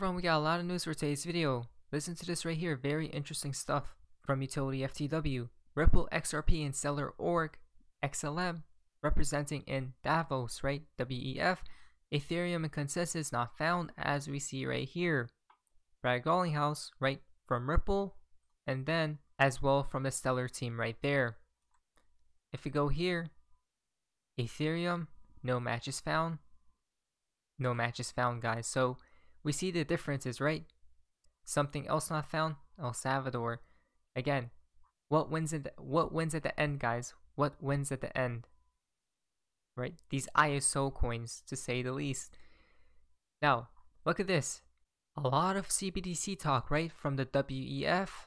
Everyone, we got a lot of news for today's video. Listen to this right here, very interesting stuff from Utility FTW. Ripple XRP and Stellar Org XLM representing in Davos, right? WEF. Ethereum and consensus not found as we see right here. Brad Garlinghouse, right, from Ripple, and then as well from the Stellar team right there. If we go here, Ethereum, no matches found. No matches found, guys. So we see the differences, right? Something else not found, El Salvador. Again, what wins at the, what wins at the end, guys? What wins at the end? Right? These ISO coins, to say the least. Now, look at this. A lot of CBDC talk, right, from the WEF.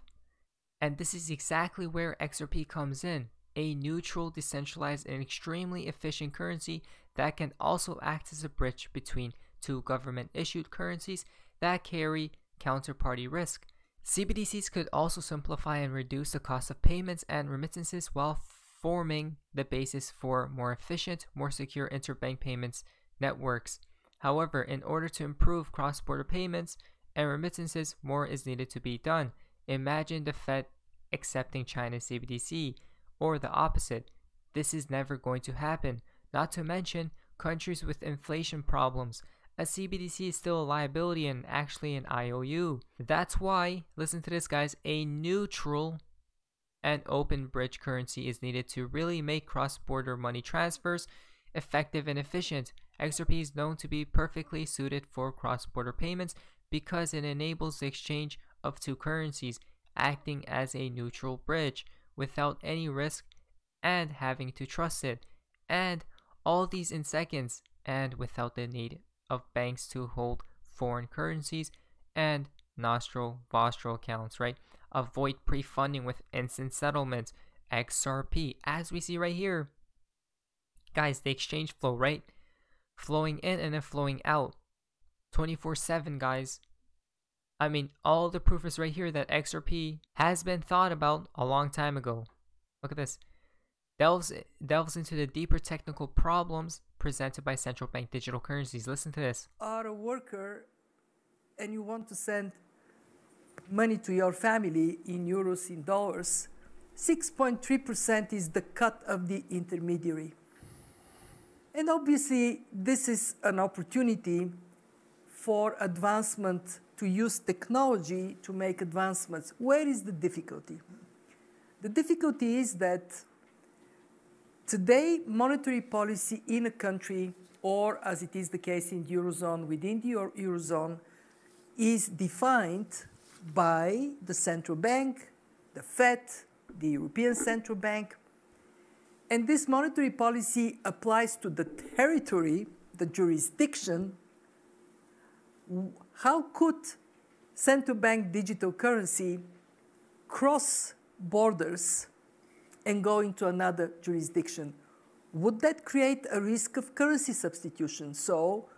And this is exactly where XRP comes in. A neutral, decentralized, and extremely efficient currency that can also act as a bridge between two government issued currencies that carry counterparty risk. CBDCs could also simplify and reduce the cost of payments and remittances while forming the basis for more efficient, more secure interbank payments networks. However, in order to improve cross border payments and remittances, more is needed to be done. Imagine the Fed accepting China's CBDC, or the opposite. This is never going to happen. Not to mention countries with inflation problems a CBDC is still a liability and actually an IOU. That's why, listen to this guys, a neutral and open bridge currency is needed to really make cross-border money transfers effective and efficient. XRP is known to be perfectly suited for cross-border payments because it enables the exchange of two currencies, acting as a neutral bridge without any risk and having to trust it. And all these in seconds and without the need of banks to hold foreign currencies and nostro vostro accounts, right? Avoid pre-funding with instant settlements, XRP, as we see right here. Guys, the exchange flow, right? Flowing in and then flowing out. 24-7, guys. I mean, all the proof is right here that XRP has been thought about a long time ago. Look at this. Delves, delves into the deeper technical problems presented by central bank digital currencies. Listen to this. Are a worker and you want to send money to your family in euros, in dollars, 6.3% is the cut of the intermediary. And obviously, this is an opportunity for advancement to use technology to make advancements. Where is the difficulty? The difficulty is that Today, monetary policy in a country, or as it is the case in the Eurozone, within the Eurozone, is defined by the central bank, the Fed, the European Central Bank. And this monetary policy applies to the territory, the jurisdiction. How could central bank digital currency cross borders and go into another jurisdiction. Would that create a risk of currency substitution? So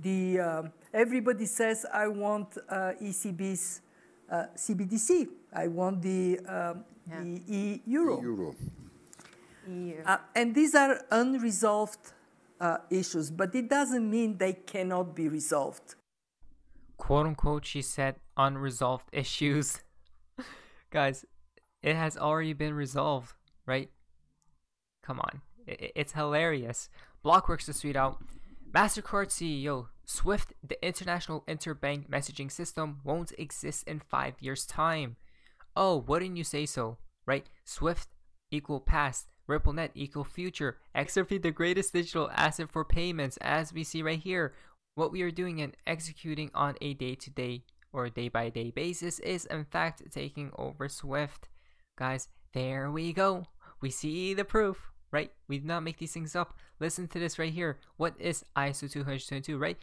the, uh, everybody says, I want uh, ECB's uh, CBDC. I want the, um, yeah. the e-euro. euro. Uh, and these are unresolved uh, issues, but it doesn't mean they cannot be resolved. Quote unquote, she said unresolved issues. Guys, it has already been resolved right? Come on. It's hilarious. Blockworks to tweet out MasterCard CEO Swift, the international interbank messaging system, won't exist in five years' time. Oh, wouldn't you say so? Right? Swift equal past, RippleNet equal future, XRP the greatest digital asset for payments, as we see right here. What we are doing and executing on a day to day or day by day basis is, in fact, taking over Swift. Guys, there we go. We see the proof, right? We did not make these things up. Listen to this right here. What is ISO 222, right?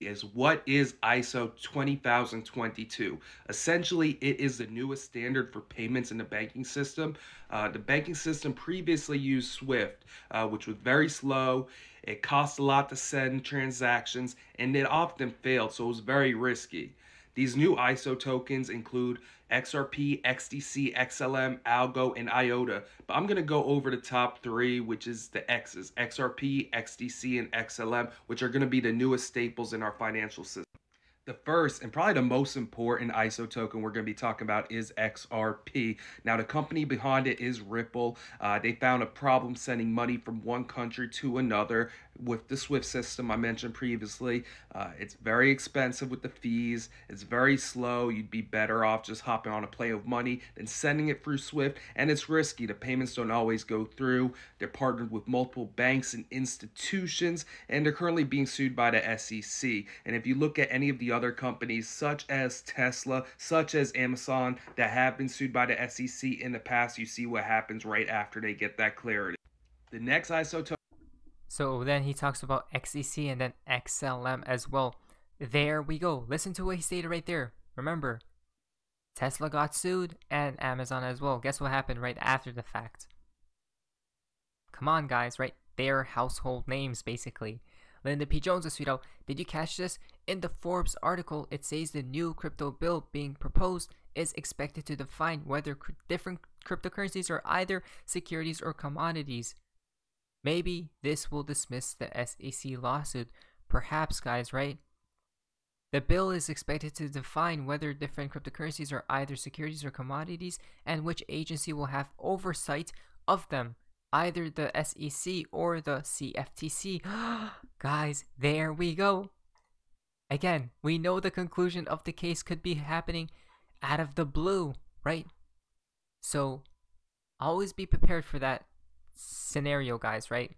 Is what is ISO 20022? Essentially, it is the newest standard for payments in the banking system. Uh, the banking system previously used SWIFT, uh, which was very slow. It cost a lot to send transactions, and it often failed, so it was very risky. These new ISO tokens include XRP, XDC, XLM, Algo, and IOTA. But I'm going to go over the top three, which is the X's XRP, XDC, and XLM, which are going to be the newest staples in our financial system. The first and probably the most important ISO token we're going to be talking about is XRP. Now, the company behind it is Ripple. Uh, they found a problem sending money from one country to another with the SWIFT system I mentioned previously. Uh, it's very expensive with the fees, it's very slow. You'd be better off just hopping on a play of money than sending it through SWIFT, and it's risky. The payments don't always go through. They're partnered with multiple banks and institutions, and they're currently being sued by the SEC. And if you look at any of the other companies, such as Tesla, such as Amazon, that have been sued by the SEC in the past, you see what happens right after they get that clarity. The next ISO token. So then he talks about XDC and then XLM as well. There we go. Listen to what he stated right there. Remember, Tesla got sued and Amazon as well. Guess what happened right after the fact? Come on, guys, right? They're household names, basically. Linda P. Jones has tweeted out, Did you catch this? In the Forbes article, it says the new crypto bill being proposed is expected to define whether different cryptocurrencies are either securities or commodities. Maybe this will dismiss the SEC lawsuit. Perhaps, guys, right? The bill is expected to define whether different cryptocurrencies are either securities or commodities and which agency will have oversight of them either the SEC or the CFTC. Guys, there we go. Again, we know the conclusion of the case could be happening out of the blue, right? So, always be prepared for that scenario, guys, right?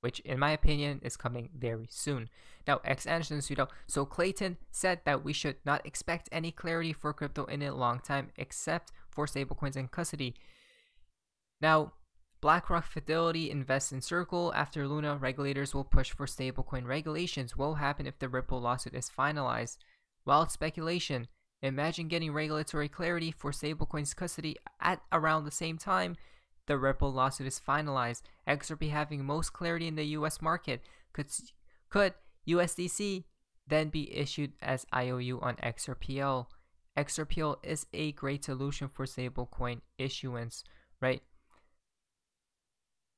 Which, in my opinion, is coming very soon. Now, X Anderson Sudo. So, Clayton said that we should not expect any clarity for crypto in a long time except for stablecoins and custody. Now, BlackRock Fidelity invests in Circle after Luna. Regulators will push for stablecoin regulations. What will happen if the Ripple lawsuit is finalized? Wild speculation, imagine getting regulatory clarity for stablecoins custody at around the same time the Ripple lawsuit is finalized. XRP having most clarity in the US market. Could, could USDC then be issued as IOU on XRPL? XRPL is a great solution for stablecoin issuance, right?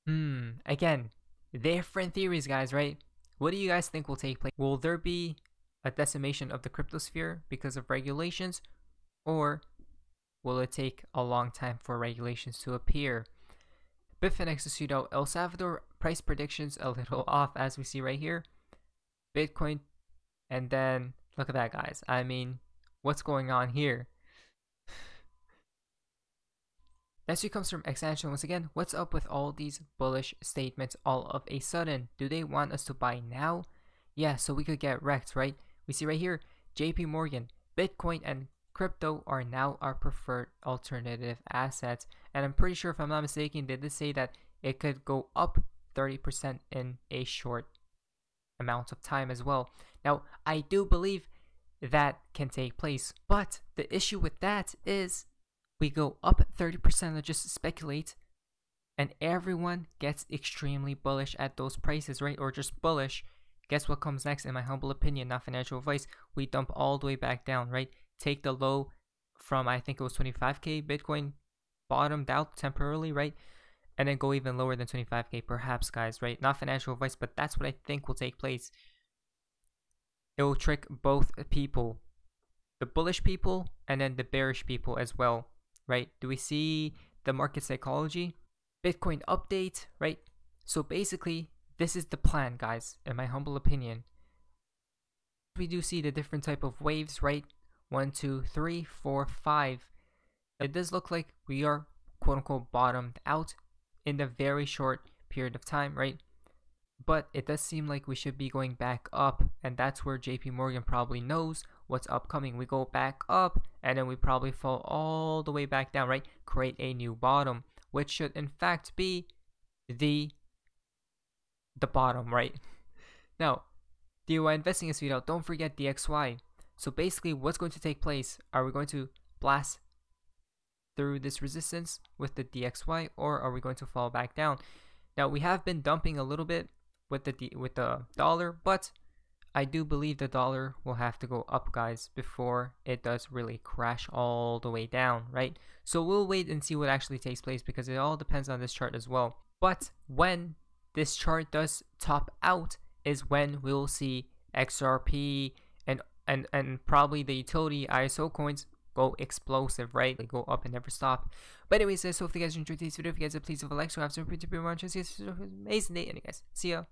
Hmm, again, different theories, guys, right? What do you guys think will take place? Will there be a decimation of the cryptosphere because of regulations? Or will it take a long time for regulations to appear? Bitfinex Sudo El Salvador price predictions a little off as we see right here. Bitcoin, and then look at that, guys. I mean, what's going on here? Next week comes from Expansion once again. What's up with all these bullish statements all of a sudden? Do they want us to buy now? Yeah, so we could get wrecked, right? We see right here, JP Morgan, Bitcoin and crypto are now our preferred alternative assets. And I'm pretty sure if I'm not mistaken, they did say that it could go up 30% in a short amount of time as well. Now, I do believe that can take place, but the issue with that is we go up 30% to just speculate and everyone gets extremely bullish at those prices, right? Or just bullish. Guess what comes next, in my humble opinion, not financial advice? We dump all the way back down, right? Take the low from, I think it was 25k. Bitcoin bottomed out temporarily, right? And then go even lower than 25k, perhaps, guys, right? Not financial advice, but that's what I think will take place. It will trick both people the bullish people and then the bearish people as well right? Do we see the market psychology? Bitcoin update, right? So basically, this is the plan, guys, in my humble opinion. We do see the different type of waves, right? One, two, three, four, five. It does look like we are quote unquote bottomed out in the very short period of time, right? But it does seem like we should be going back up, and that's where JP Morgan probably knows what's upcoming. We go back up and then we probably fall all the way back down, right? Create a new bottom, which should in fact be the the bottom, right? Now, DOI investing is video. Don't forget DXY. So basically, what's going to take place? Are we going to blast through this resistance with the DXY, or are we going to fall back down? Now we have been dumping a little bit with the D- with the dollar, but I do believe the dollar will have to go up, guys, before it does really crash all the way down, right? So we'll wait and see what actually takes place because it all depends on this chart as well. But when this chart does top out is when we'll see XRP and and probably the utility ISO coins go explosive, right? They go up and never stop. But anyways, guys, so if you guys enjoyed this video, if you guys please leave a like, so I have some pretty you amazing day, and guys, see ya.